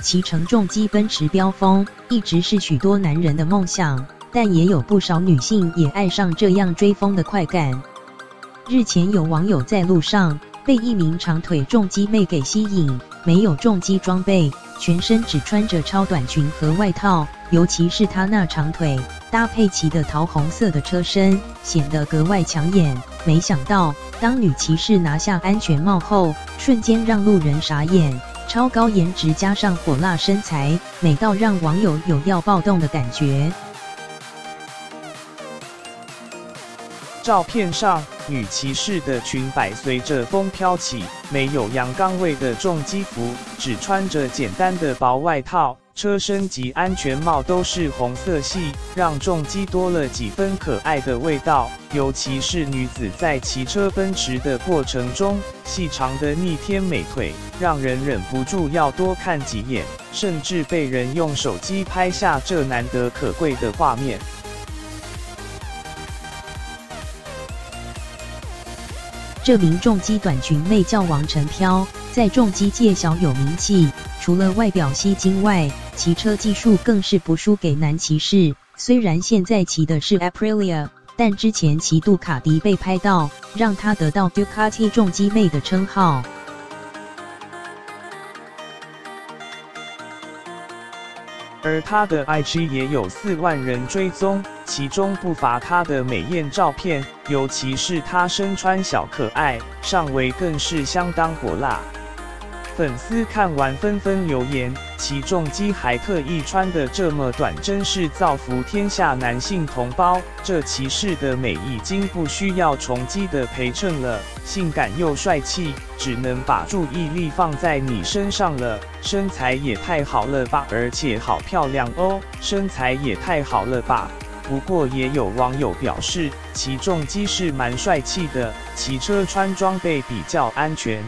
骑乘重机奔驰飙风，一直是许多男人的梦想，但也有不少女性也爱上这样追风的快感。日前有网友在路上被一名长腿重机妹给吸引，没有重机装备，全身只穿着超短裙和外套，尤其是她那长腿，搭配骑的桃红色的车身，显得格外抢眼。没想到，当女骑士拿下安全帽后，瞬间让路人傻眼。超高颜值加上火辣身材，美到让网友有要暴动的感觉。照片上，女骑士的裙摆随着风飘起，没有阳刚味的重肌服，只穿着简单的薄外套。车身及安全帽都是红色系，让重机多了几分可爱的味道。尤其是女子在骑车奔驰的过程中，细长的逆天美腿，让人忍不住要多看几眼，甚至被人用手机拍下这难得可贵的画面。这名重机短裙妹叫王晨飘，在重机界小有名气。除了外表吸睛外，骑车技术更是不输给男骑士。虽然现在骑的是 Aprilia，但之前骑杜卡迪被拍到，让他得到 Ducati 重机妹的称号。而他的 IG 也有四万人追踪，其中不乏他的美艳照片，尤其是他身穿小可爱上围，更是相当火辣。粉丝看完纷纷留言，起重机还特意穿的这么短，真是造福天下男性同胞。这骑士的美已经不需要重机的陪衬了，性感又帅气，只能把注意力放在你身上了。身材也太好了吧，而且好漂亮哦，身材也太好了吧。不过也有网友表示，起重机是蛮帅气的，骑车穿装备比较安全。